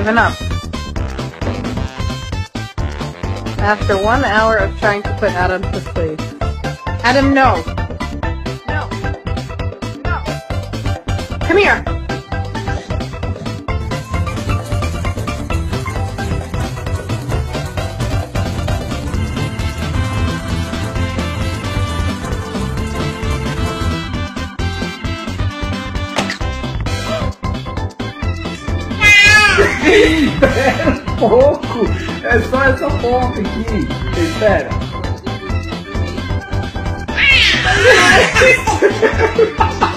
given up. After one hour of trying to put Adam to sleep. Adam, no! No! No! Come here! Espera um pouco! É só essa ponta aqui. Espera.